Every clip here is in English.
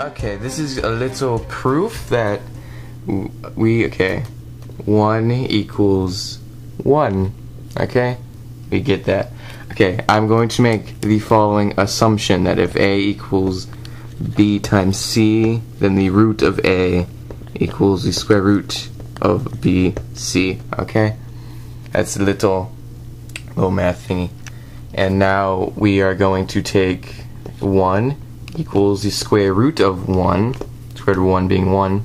Okay, this is a little proof that we, okay, 1 equals 1, okay? We get that. Okay, I'm going to make the following assumption that if A equals B times C, then the root of A equals the square root of BC, okay? That's a little, little math thingy. And now we are going to take 1 equals the square root of 1, square root of 1 being 1.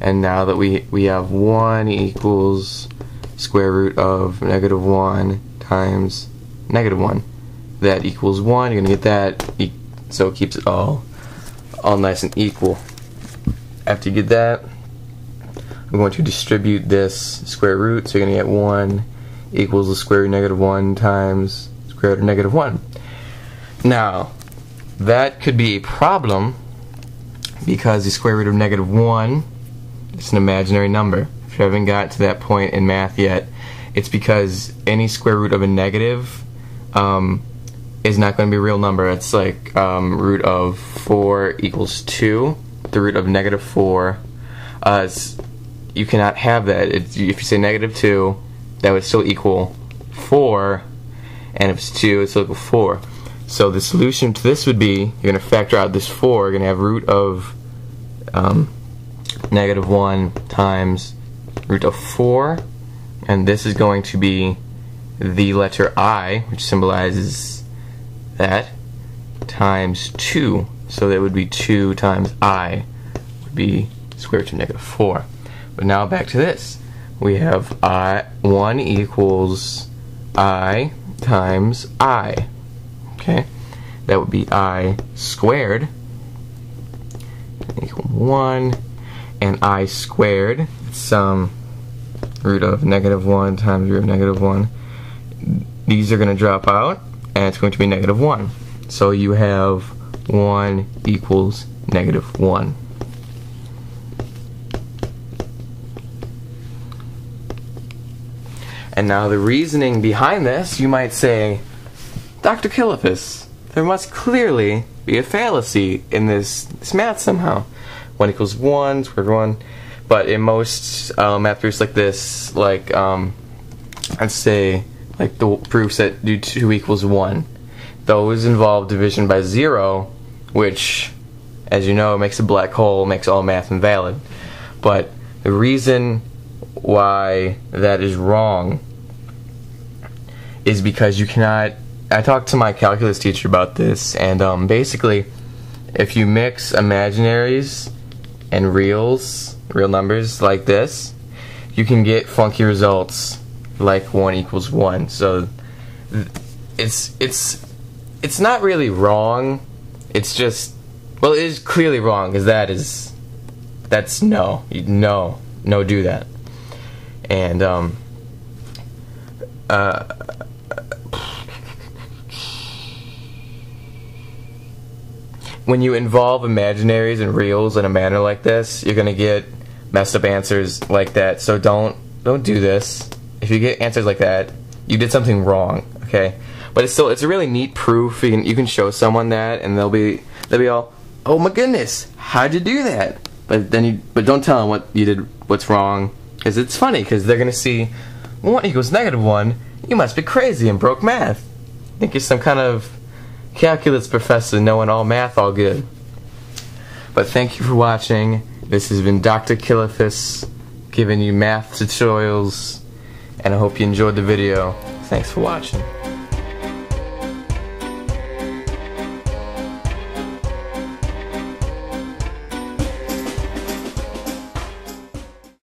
And now that we, we have 1 equals square root of negative 1 times negative 1. That equals 1, you're going to get that, so it keeps it all, all nice and equal. After you get that, I'm going to distribute this square root, so you're going to get 1 equals the square root of negative 1 times square root of negative 1. Now, that could be a problem because the square root of negative 1 is an imaginary number. If you haven't got to that point in math yet, it's because any square root of a negative um, is not going to be a real number. It's like um, root of 4 equals 2, the root of negative 4. Uh, you cannot have that. if you say negative 2, that would still equal 4, and if it's 2, it's still equal 4. So the solution to this would be, you're going to factor out this 4, you're going to have root of um, negative 1 times root of 4, and this is going to be the letter I, which symbolizes that, times 2. So that would be 2 times I would be square root of negative 4. But now back to this. We have I 1 equals I times I. Okay? That would be I squared equal 1 and I squared some root of negative 1 times root of negative 1 these are going to drop out and it's going to be negative 1. So you have 1 equals negative 1. And now the reasoning behind this, you might say, Dr. Killifus, there must clearly be a fallacy in this, this math somehow. 1 equals 1, square root 1. But in most uh, math proofs like this, like, um, I'd say like the proofs that do 2 equals 1. Those involve division by 0, which, as you know, makes a black hole, makes all math invalid. But the reason why that is wrong is because you cannot. I talked to my calculus teacher about this, and um, basically, if you mix imaginaries and reals, real numbers like this, you can get funky results like 1 equals 1. So it's it's it's not really wrong. It's just well, it is clearly wrong because that is that's no, no, no, do that. And um, uh, when you involve imaginaries and reals in a manner like this, you're gonna get messed up answers like that. So don't don't do this if you get answers like that, you did something wrong. Okay, but it's still it's a really neat proof. You can you can show someone that, and they'll be they'll be all, oh my goodness, how'd you do that? But then you but don't tell them what you did, what's wrong, because it's funny because they're gonna see one equals negative one. You must be crazy and broke math. Think you're some kind of calculus professor knowing all math all good. But thank you for watching. This has been Dr. Killifus giving you math tutorials and I hope you enjoyed the video. Thanks for watching.